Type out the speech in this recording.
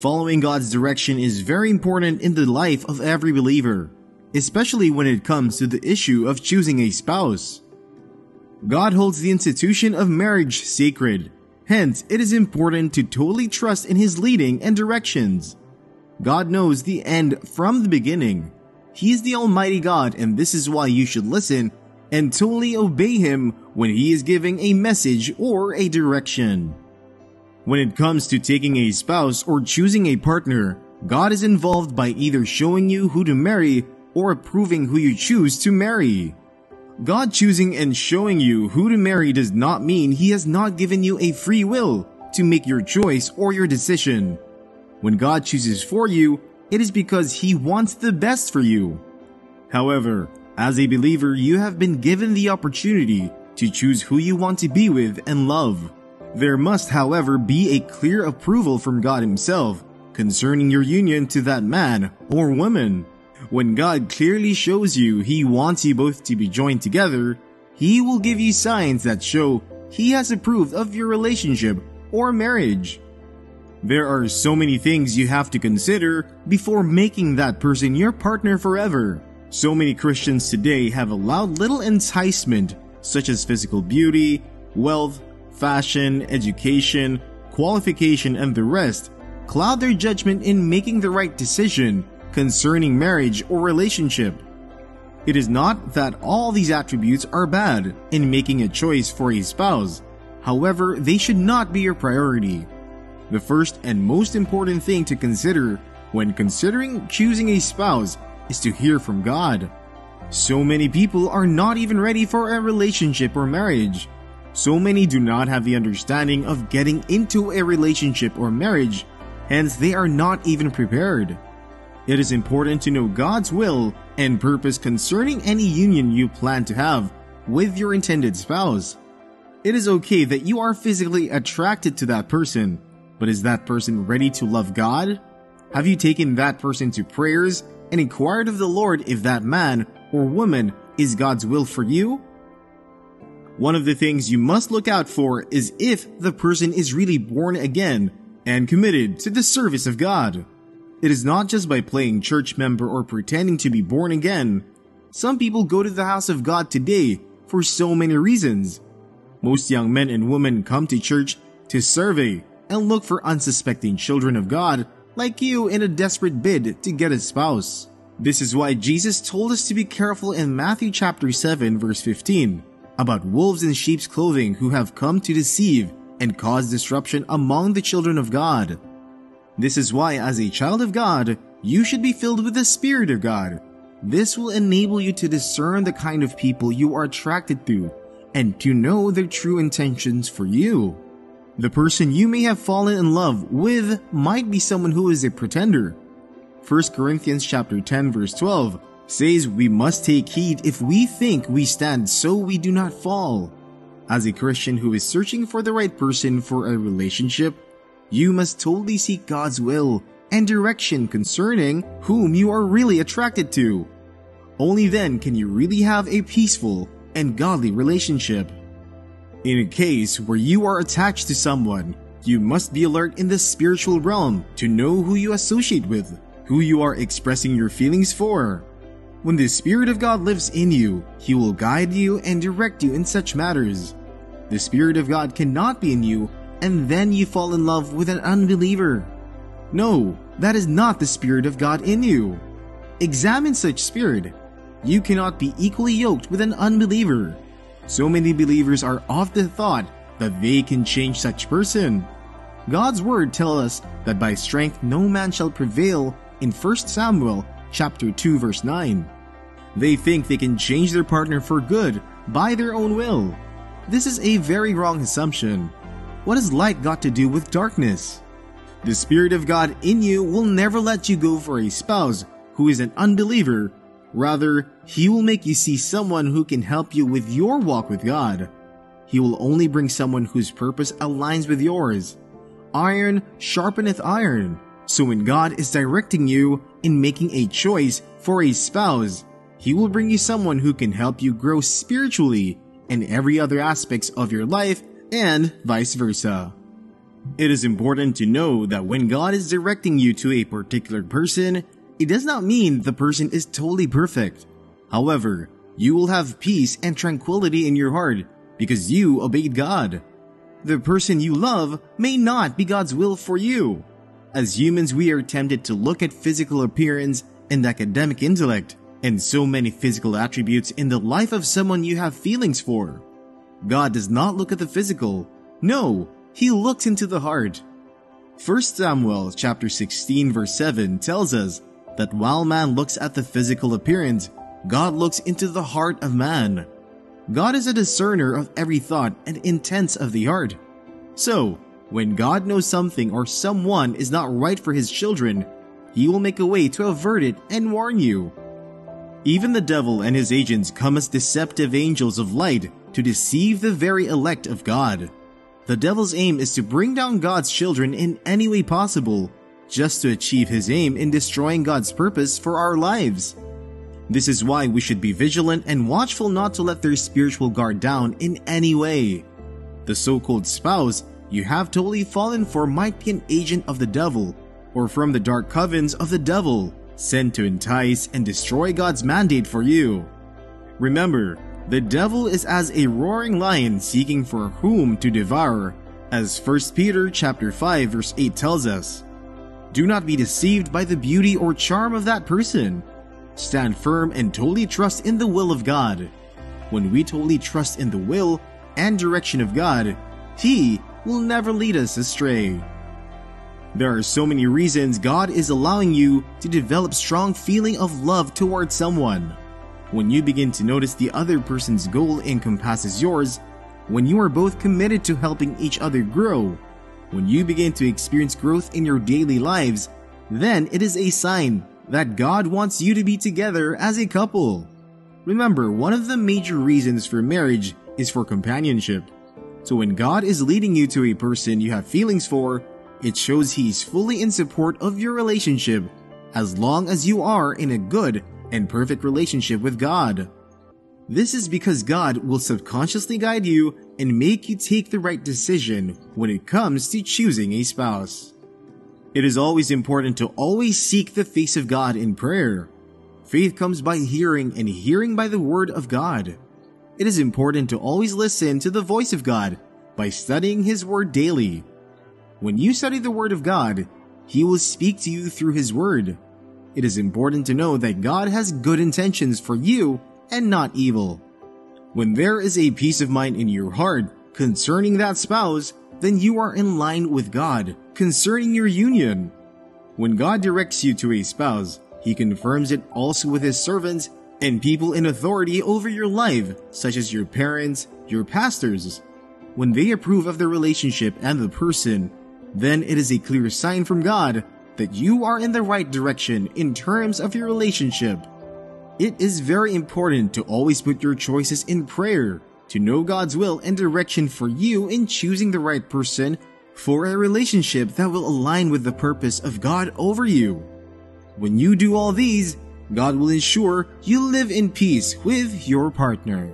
Following God's direction is very important in the life of every believer, especially when it comes to the issue of choosing a spouse. God holds the institution of marriage sacred, hence, it is important to totally trust in His leading and directions. God knows the end from the beginning. He is the Almighty God, and this is why you should listen and totally obey Him when He is giving a message or a direction. When it comes to taking a spouse or choosing a partner, God is involved by either showing you who to marry or approving who you choose to marry. God choosing and showing you who to marry does not mean He has not given you a free will to make your choice or your decision. When God chooses for you, it is because He wants the best for you. However, as a believer, you have been given the opportunity to choose who you want to be with and love. There must, however, be a clear approval from God Himself concerning your union to that man or woman. When God clearly shows you He wants you both to be joined together, He will give you signs that show He has approved of your relationship or marriage. There are so many things you have to consider before making that person your partner forever. So many Christians today have allowed little enticement, such as physical beauty, wealth, fashion, education, qualification, and the rest, cloud their judgment in making the right decision concerning marriage or relationship. It is not that all these attributes are bad in making a choice for a spouse. However, they should not be your priority. The first and most important thing to consider when considering choosing a spouse is to hear from God. So many people are not even ready for a relationship or marriage. So many do not have the understanding of getting into a relationship or marriage, hence they are not even prepared. It is important to know God's will and purpose concerning any union you plan to have with your intended spouse. It is okay that you are physically attracted to that person, but is that person ready to love God? Have you taken that person to prayers and inquired of the Lord if that man or woman is God's will for you? One of the things you must look out for is if the person is really born again and committed to the service of God. It is not just by playing church member or pretending to be born again. Some people go to the house of God today for so many reasons. Most young men and women come to church to survey and look for unsuspecting children of God like you in a desperate bid to get a spouse. This is why Jesus told us to be careful in Matthew chapter 7 verse 15 about wolves in sheep's clothing who have come to deceive and cause disruption among the children of God. This is why as a child of God, you should be filled with the Spirit of God. This will enable you to discern the kind of people you are attracted to and to know their true intentions for you. The person you may have fallen in love with might be someone who is a pretender. 1 Corinthians chapter 10 verse 12 says we must take heed if we think we stand so we do not fall. As a Christian who is searching for the right person for a relationship, you must totally seek God's will and direction concerning whom you are really attracted to. Only then can you really have a peaceful and godly relationship. In a case where you are attached to someone, you must be alert in the spiritual realm to know who you associate with, who you are expressing your feelings for. When the Spirit of God lives in you, He will guide you and direct you in such matters. The Spirit of God cannot be in you, and then you fall in love with an unbeliever. No, that is not the Spirit of God in you. Examine such spirit. You cannot be equally yoked with an unbeliever. So many believers are of the thought that they can change such person. God's word tells us that by strength no man shall prevail in 1 Samuel chapter 2 verse 9. They think they can change their partner for good by their own will. This is a very wrong assumption. What has light got to do with darkness? The Spirit of God in you will never let you go for a spouse who is an unbeliever Rather, He will make you see someone who can help you with your walk with God. He will only bring someone whose purpose aligns with yours. Iron sharpeneth iron. So when God is directing you in making a choice for a spouse, He will bring you someone who can help you grow spiritually in every other aspects of your life and vice versa. It is important to know that when God is directing you to a particular person, it does not mean the person is totally perfect. However, you will have peace and tranquility in your heart because you obeyed God. The person you love may not be God's will for you. As humans, we are tempted to look at physical appearance and academic intellect and so many physical attributes in the life of someone you have feelings for. God does not look at the physical. No, he looks into the heart. 1 Samuel chapter 16 verse 7 tells us that while man looks at the physical appearance, God looks into the heart of man. God is a discerner of every thought and intents of the heart. So, when God knows something or someone is not right for his children, he will make a way to avert it and warn you. Even the devil and his agents come as deceptive angels of light to deceive the very elect of God. The devil's aim is to bring down God's children in any way possible, just to achieve his aim in destroying God's purpose for our lives. This is why we should be vigilant and watchful not to let their spiritual guard down in any way. The so-called spouse you have totally fallen for might be an agent of the devil, or from the dark covens of the devil, sent to entice and destroy God's mandate for you. Remember, the devil is as a roaring lion seeking for whom to devour, as 1 Peter chapter 5 verse 8 tells us. Do not be deceived by the beauty or charm of that person. Stand firm and totally trust in the will of God. When we totally trust in the will and direction of God, He will never lead us astray. There are so many reasons God is allowing you to develop strong feeling of love towards someone. When you begin to notice the other person's goal encompasses yours, when you are both committed to helping each other grow, when you begin to experience growth in your daily lives, then it is a sign that God wants you to be together as a couple. Remember, one of the major reasons for marriage is for companionship. So when God is leading you to a person you have feelings for, it shows He's fully in support of your relationship as long as you are in a good and perfect relationship with God. This is because God will subconsciously guide you and make you take the right decision when it comes to choosing a spouse. It is always important to always seek the face of God in prayer. Faith comes by hearing and hearing by the word of God. It is important to always listen to the voice of God by studying His word daily. When you study the word of God, He will speak to you through His word it is important to know that God has good intentions for you and not evil. When there is a peace of mind in your heart concerning that spouse, then you are in line with God concerning your union. When God directs you to a spouse, He confirms it also with His servants and people in authority over your life, such as your parents, your pastors. When they approve of the relationship and the person, then it is a clear sign from God that you are in the right direction in terms of your relationship. It is very important to always put your choices in prayer to know God's will and direction for you in choosing the right person for a relationship that will align with the purpose of God over you. When you do all these, God will ensure you live in peace with your partner.